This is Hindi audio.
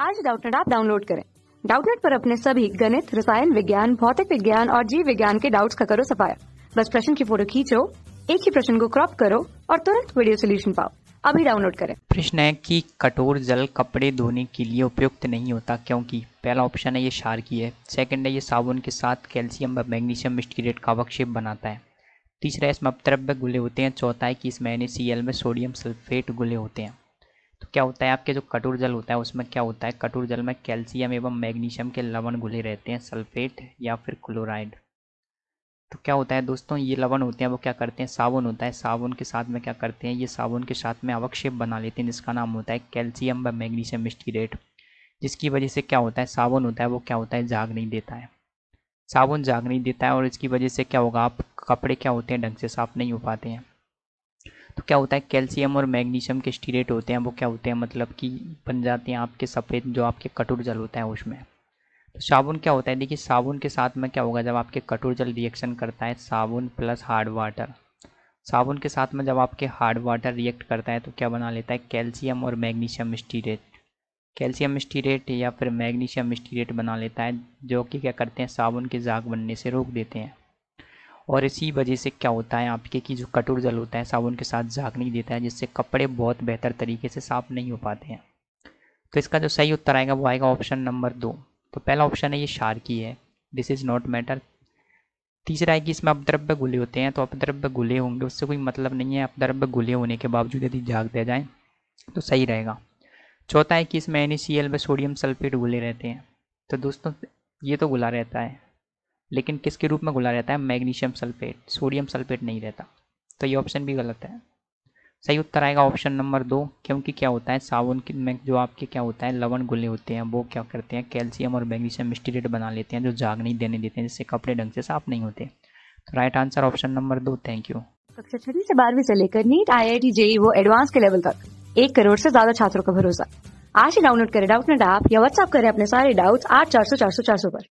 आज डाउटनेट आप डाउनलोड करें। डाउटनेट पर अपने सभी गणित, रसायन विज्ञान, भौतिक विज्ञान और जीव विज्ञान के डाउट्स का करो सफाया। बस प्रश्न की फ़ोटो खींचो, एक ही प्रश्न को क्रॉप करो और तुरंत वीडियो सोल्यूशन पाओ। अभी डाउनलोड करें। प्रश्न है कि कठोर जल कपड़े धोने के लिए उपयुक्त नहीं होता क्योंकि पहला ऑप्शन है ये क्षार की है। सेकंड है ये साबुन के साथ कैल्शियम व मैग्नीशियम मिस्टीरेट का अवक्षेप बनाता है। तीसरा इसमें अपद्रव्य गुले होते हैं। चौथा है कि इसमें एन में सोडियम सल्फेट गुले होते हैं। क्या होता है, आपके जो कटोर जल होता है, उसमें क्या होता है? कटोर जल में कैल्शियम एवं मैग्नीशियम के लवण घुले रहते हैं, सल्फेट या फिर क्लोराइड। तो क्या होता है दोस्तों, ये लवण होते हैं, वो क्या करते हैं? साबुन होता है। साबुन के साथ में क्या करते हैं? ये साबुन के साथ में अवक्षेप बना लेते हैं, जिसका नाम होता है कैल्शियम व मैग्नीशियम मिस्टीरेट जिसकी वजह से क्या होता है? साबुन होता है, वो क्या होता है? जाग नहीं देता है। साबुन जाग नहीं देता है और इसकी वजह से क्या होगा? आप कपड़े क्या होते हैं? ढंग से साफ़ नहीं हो पाते हैं। तो क्या होता है, कैल्शियम और मैग्नीशियम के स्टीरेट होते हैं, वो क्या होते हैं मतलब कि बन जाते हैं आपके सफ़ेद, जो आपके कटोर जल होता है उसमें। तो साबुन क्या होता है, देखिए साबुन के साथ में क्या होगा, जब आपके कटोर जल रिएक्शन करता है, साबुन प्लस हार्ड वाटर साबुन के साथ में जब आपके हार्ड वाटर रिएक्ट करता है तो क्या बना लेता है, कैल्शियम और मैग्नीशियम स्टीरेट। कैल्शियम स्टीरेट या फिर मैग्नीशियम स्टीरेट बना लेता है, जो कि क्या करते हैं, साबुन के जाग बनने से रोक देते हैं। और इसी वजह से क्या होता है, आपके कि जो कटोर जल होता है, साबुन के साथ झाग नहीं देता है, जिससे कपड़े बहुत बेहतर तरीके से साफ़ नहीं हो पाते हैं। तो इसका जो सही उत्तर आएगा, वो आएगा ऑप्शन नंबर दो। तो पहला ऑप्शन है, ये शार की है। दिस इज़ नॉट मैटर तीसरा है कि इसमें अपद्रव्य गुले होते हैं तो अपद्रव्य गुले होंगे, उससे कोई मतलब नहीं है। अपद्रव्य गुले होने के बावजूद यदि झाग दिया जाए तो सही रहेगा। चौथा है कि इसमें एन व सोडियम सल्फेट गुले रहते हैं। तो दोस्तों, ये तो गुला रहता है। लेकिन किसके रूप में घुला रहता है? Magnesium sulphate. सोडियम सल्फेट नहीं रहता। तो ये ऑप्शन भी गलत है। सही उत्तर आएगा ऑप्शन नंबर दो, क्योंकि क्या होता है? साबुन में जो आपके क्या होता है? लवण गुले होते हैं। वो क्या करते हैं? कैल्शियम और मैग्नीशियम मिस्टीरेट बना लेते हैं, जो जाग नहीं देने देते हैं, जिससे कपड़े ढंग से साफ़ नहीं होते। तो राइट आंसर ऑप्शन नंबर दो थैंक यू कक्षा छठी से बारहवीं से लेकर NEET I I T JEE वो एडवांस के लेवल तक। एक करोड़ से ज़्यादा छात्रों का भरोसा। आज ही डाउनलोड करें। डाउट नेट ऐप या व्हाट्सअप करें अपने सारे डाउट्स आठ चार सौ चार सौ चार सौ पर।